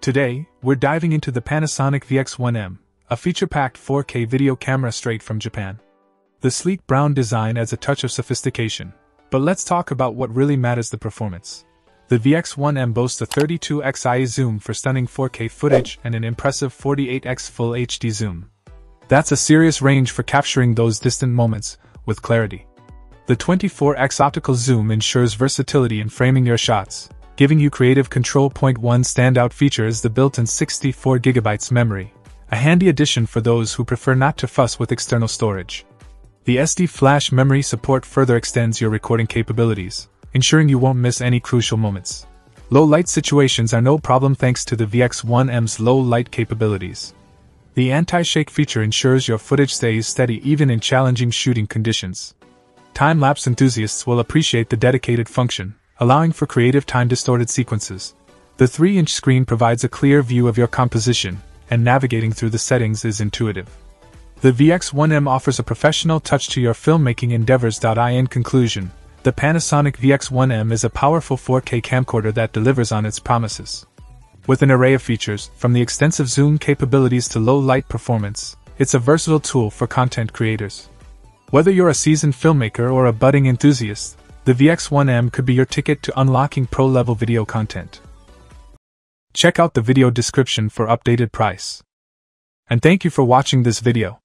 Today, we're diving into the Panasonic VX1M, a feature-packed 4K video camera straight from Japan. The sleek brown design adds a touch of sophistication, but let's talk about what really matters the performance. The VX1M boasts a 32x IA zoom for stunning 4K footage and an impressive 48x Full HD zoom. That's a serious range for capturing those distant moments with clarity. The 24x optical zoom ensures versatility in framing your shots, giving you creative control. Point one standout feature is the built-in 64GB memory, a handy addition for those who prefer not to fuss with external storage. The SD flash memory support further extends your recording capabilities, ensuring you won't miss any crucial moments. Low light situations are no problem thanks to the VX1M's low light capabilities. The anti-shake feature ensures your footage stays steady even in challenging shooting conditions. Time-lapse enthusiasts will appreciate the dedicated function, allowing for creative time-distorted sequences. The 3-inch screen provides a clear view of your composition, and navigating through the settings is intuitive. The VX1M offers a professional touch to your filmmaking endeavors. In conclusion, the Panasonic VX1M is a powerful 4K camcorder that delivers on its promises. With an array of features, from the extensive zoom capabilities to low light performance, it's a versatile tool for content creators. Whether you're a seasoned filmmaker or a budding enthusiast, the VX1M could be your ticket to unlocking pro level video content. Check out the video description for updated price. And thank you for watching this video.